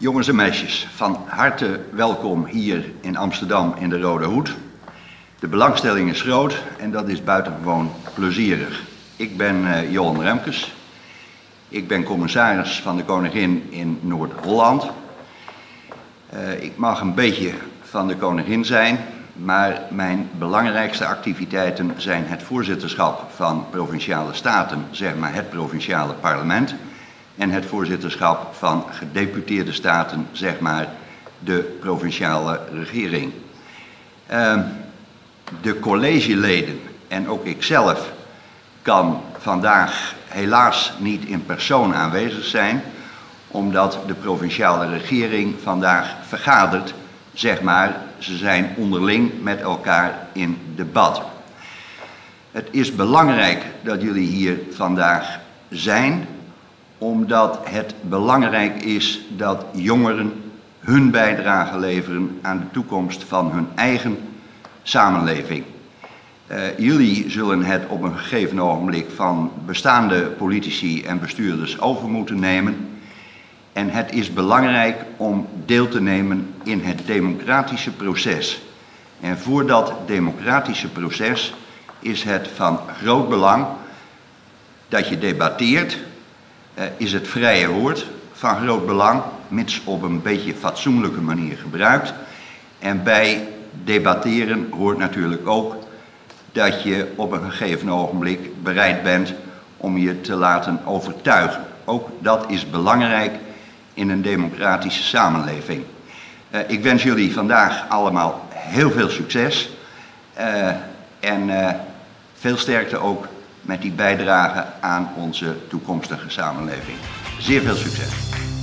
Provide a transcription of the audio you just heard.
Jongens en meisjes, van harte welkom hier in Amsterdam in de Rode Hoed. De belangstelling is groot en dat is buitengewoon plezierig. Ik ben uh, Johan Remkes. Ik ben commissaris van de Koningin in Noord-Holland. Uh, ik mag een beetje van de Koningin zijn, maar mijn belangrijkste activiteiten zijn het voorzitterschap van provinciale staten, zeg maar het provinciale parlement, en het voorzitterschap van gedeputeerde staten, zeg maar de provinciale regering. Uh, de collegeleden en ook ikzelf kan vandaag helaas niet in persoon aanwezig zijn, omdat de provinciale regering vandaag vergadert, zeg maar, ze zijn onderling met elkaar in debat. Het is belangrijk dat jullie hier vandaag zijn, omdat het belangrijk is dat jongeren hun bijdrage leveren aan de toekomst van hun eigen samenleving. Uh, jullie zullen het op een gegeven ogenblik van bestaande politici en bestuurders over moeten nemen. En het is belangrijk om deel te nemen in het democratische proces. En voor dat democratische proces is het van groot belang dat je debatteert. Uh, is het vrije woord van groot belang, mits op een beetje fatsoenlijke manier gebruikt. En bij debatteren hoort natuurlijk ook dat je op een gegeven ogenblik bereid bent om je te laten overtuigen. Ook dat is belangrijk in een democratische samenleving. Uh, ik wens jullie vandaag allemaal heel veel succes uh, en veel sterkte ook met die bijdrage aan onze toekomstige samenleving. Zeer veel succes.